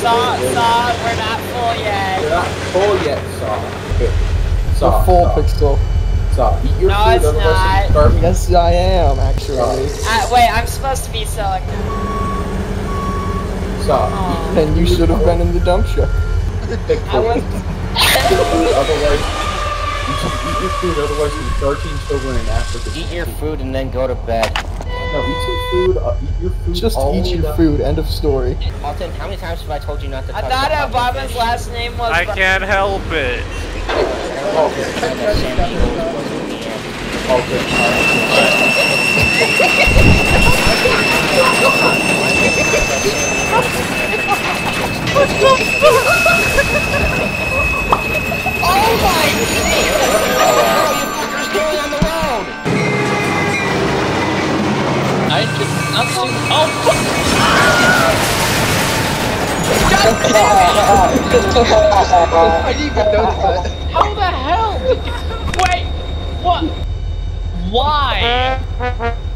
Saw, saw, we're not full yet. You're not full yet, Saw. Here. The Saw, full Saw, pixel. Saw. Eat your No, food, it's otherwise not. you're starving. Yes, I am actually. Uh, wait, I'm supposed to be selling now. Saw. Aw. And you should have been in the dump truck. Big I was. Eat your food, otherwise. You should eat your food, otherwise you're 13 children in Africa. Eat your food and then go to bed. No, eat some food. Uh, eat your food. Just eat your down- food. End of story. Alton, how many times have I told you not to I thought the fucking Obama's last name was. I can't help it. Oh, okay. And that Sam Eagle was in the end. Oh I didn't even notice that. How the hell did you... Wait! What? Why?